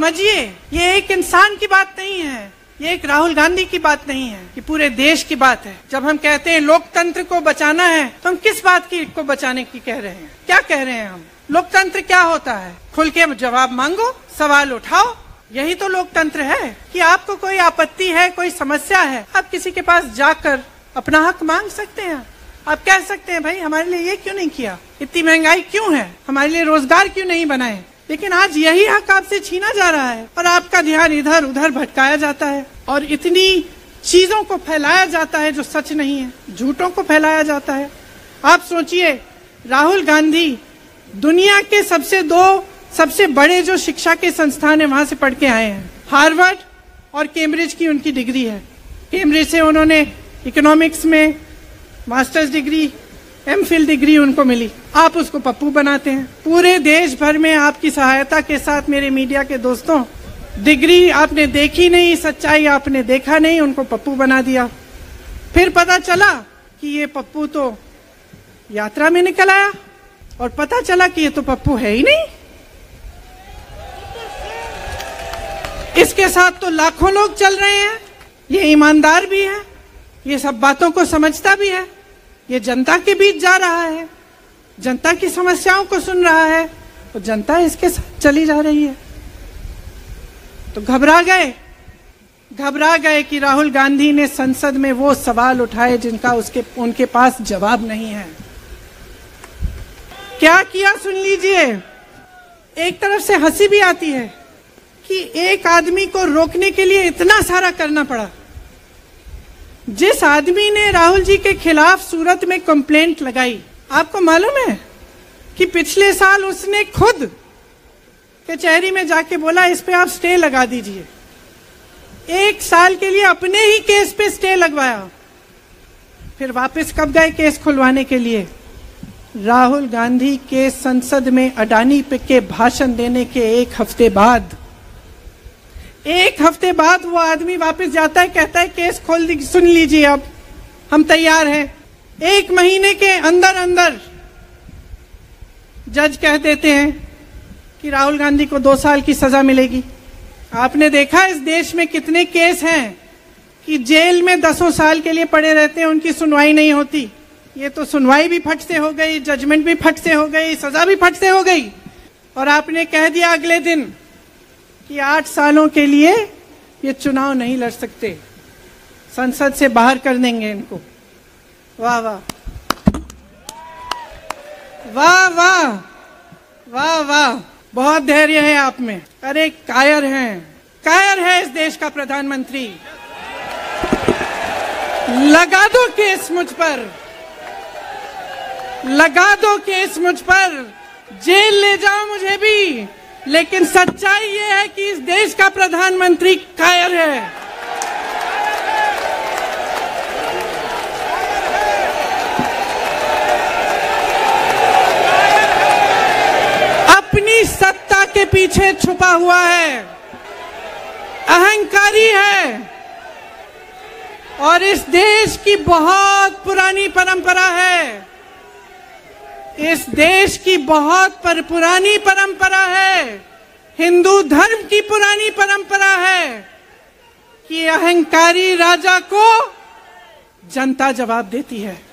समझिए, ये एक इंसान की बात नहीं है, ये एक राहुल गांधी की बात नहीं है, ये पूरे देश की बात है। जब हम कहते हैं लोकतंत्र को बचाना है तो हम किस बात की को बचाने की कह रहे हैं? क्या कह रहे हैं हम? लोकतंत्र क्या होता है? खुल के जवाब मांगो, सवाल उठाओ। यही तो लोकतंत्र है कि आपको कोई आपत्ति है, कोई समस्या है, आप किसी के पास जाकर अपना हक मांग सकते हैं। आप कह सकते हैं, भाई, हमारे लिए ये क्यों नहीं किया? इतनी महँगाई क्यों है? हमारे लिए रोज़गार क्यों नहीं बनाए? लेकिन आज यही हक आपसे छीना जा रहा है और आपका ध्यान इधर उधर भटकाया जाता है और इतनी चीज़ों को फैलाया जाता है जो सच नहीं है, झूठों को फैलाया जाता है। आप सोचिए, राहुल गांधी दुनिया के सबसे दो, सबसे बड़े जो शिक्षा के संस्थान है, वहाँ से पढ़ के आए हैं। हार्वर्ड और कैम्ब्रिज की उनकी डिग्री है। कैम्ब्रिज से उन्होंने इकोनॉमिक्स में मास्टर्स डिग्री एम डिग्री उनको मिली। आप उसको पप्पू बनाते हैं। पूरे देश भर में आपकी सहायता के साथ मेरे मीडिया के दोस्तों डिग्री आपने देखी नहीं, सच्चाई आपने देखा नहीं, उनको पप्पू बना दिया। फिर पता चला कि ये पप्पू तो यात्रा में निकल आया, और पता चला कि ये तो पप्पू है ही नहीं। इसके साथ तो लाखों लोग चल रहे हैं। ये ईमानदार भी है। ये सब बातों को समझता भी है। ये जनता के बीच जा रहा है। जनता की समस्याओं को सुन रहा है तो जनता इसके साथ चली जा रही है। तो घबरा गए। घबरा गए कि राहुल गांधी ने संसद में वो सवाल उठाए जिनका उसके, उनके पास जवाब नहीं है। क्या किया सुन लीजिए। एक तरफ़ से हँसी भी आती है कि एक आदमी को रोकने के लिए इतना सारा करना पड़ा। जिस आदमी ने राहुल जी के खिलाफ सूरत में कंप्लेंट लगाई, आपको मालूम है कि पिछले साल उसने खुद कचहरी में जाके बोला, इस पे आप स्टे लगा दीजिए। एक साल के लिए अपने ही केस पे स्टे लगवाया। फिर वापस कब गए केस खुलवाने के लिए? राहुल गांधी के संसद में अडानी पे के भाषण देने के एक हफ़्ते बाद एक हफ़्ते बाद वो आदमी वापस जाता है, कहता है, केस खोल दी, सुन लीजिए अब, हम तैयार हैं। एक महीने के अंदर अंदर जज कह देते हैं कि राहुल गांधी को दो साल की सजा मिलेगी। आपने देखा इस देश में कितने केस हैं कि जेल में दसों साल के लिए पड़े रहते हैं, उनकी सुनवाई नहीं होती। ये तो सुनवाई भी फट से हो गई जजमेंट भी फट से हो गई, सजा भी फट से हो गई। और आपने कह दिया अगले दिन कि आठ सालों के लिए ये चुनाव नहीं लड़ सकते। संसद से बाहर कर देंगे इनको। वाह वाह। वाह वाह। वाह वाह। बहुत धैर्य है आप में। अरे, कायर हैं। कायर है इस देश का प्रधानमंत्री। लगा दो केस मुझ पर। लगा दो केस मुझ पर। जेल ले जाओ मुझे भी। लेकिन सच्चाई ये है कि इस देश का प्रधानमंत्री कायर है। अपनी सत्ता के पीछे छुपा हुआ है। अहंकारी है। और इस देश की बहुत पुरानी परंपरा है। इस देश की बहुत पर पुरानी परंपरा है। हिंदू धर्म की पुरानी परंपरा है कि अहंकारी राजा को जनता जवाब देती है।